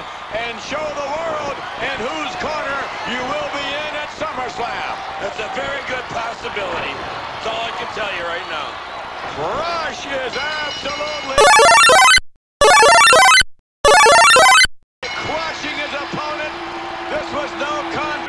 and show the world in whose corner you will be in at SummerSlam. That's a very good possibility. That's all I can tell you right now. Crush is absolutely... Crushing his opponent. This was no contest.